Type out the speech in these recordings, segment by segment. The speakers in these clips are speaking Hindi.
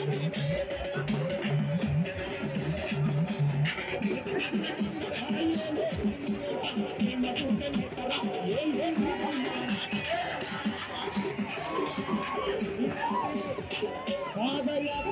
Amen.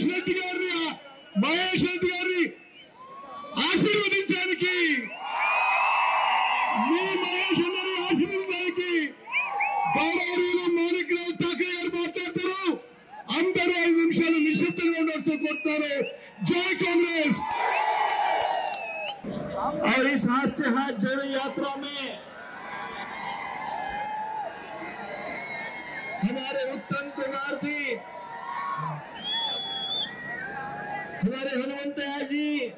మహేష్ రెడ్డి గారిని మహేష్ రెడ్డి గారిని ఆశీర్వదించడానికి మీ మహేష్ అన్నని ఆశీర్వదించడానికి గౌరవనీయులు మాణిక్రావు ఠాకరే గారు మాట్లాడతారు అందరూ ఐదు నిమిషాలు నిశ్శబ్దంగా ఉండాల్సి కోరుతారు జై కాంగ్రెస్ और इस हाथ से हाथ जोड़ो यात्रा में हमारे उत्तम कुमार हमारे हनुमंतया जी।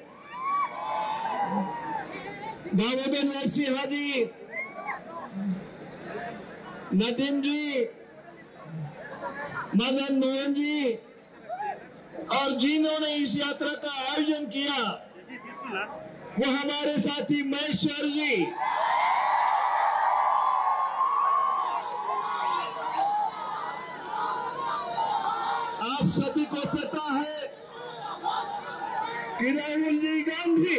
दामोदर नरसिंह जी। नदीम जी। मदन मोहन जी। और जिन्होंने इस यात्रा का आयोजन किया, वो हमारे साथी महेश्वर जी। आप सभी को है कि राहुल जी गांधी?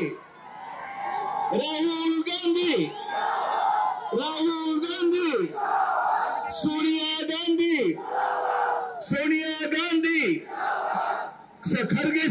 राहुल गांधी? राहुल गांधी? सोनिया गांधी? सोनिया गांधी? खड़गे